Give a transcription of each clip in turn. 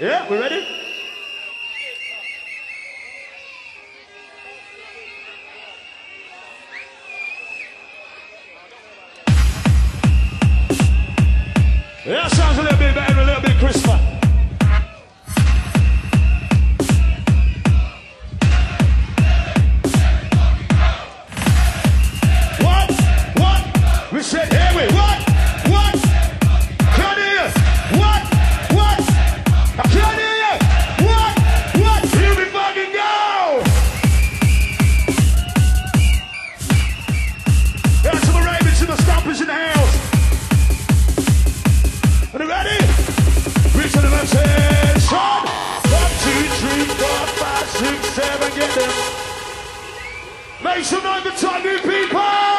Yeah, we ready? Yeah, sounds a little bit better, a little bit crisper. Make some noise for new people.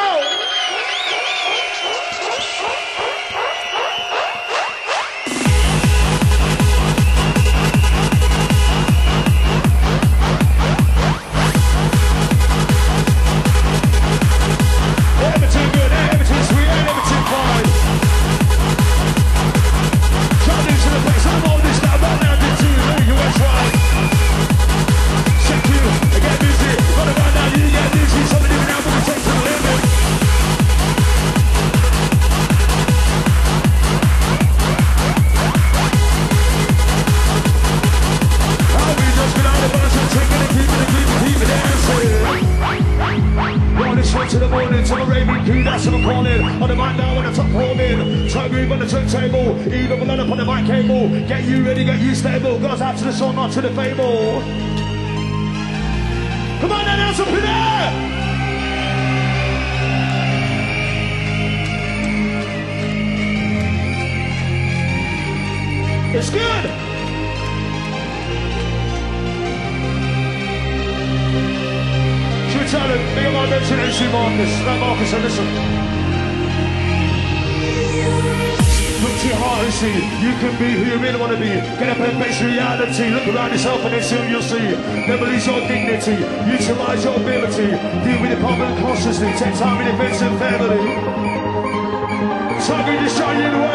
On the mic now, on the top holding. Topgroove on the turntable, even blood up on the mic cable. Get you ready, get you stable. Goes out to the song, not to the fable. Come on, now, hands up in there! It's good! Should we tell him? Big up our mention MC Marcus. And to your heart and see. You can be who you really want to be. Get up and face reality. Look around yourself and then soon you'll see. Never lose your dignity. Utilize your ability. Deal with the problem consciously. Take time in events and family. Target.